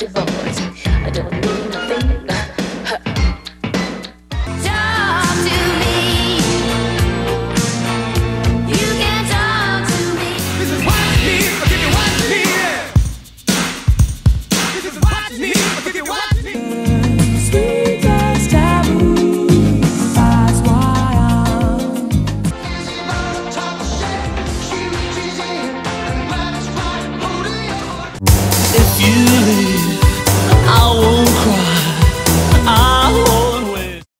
festival.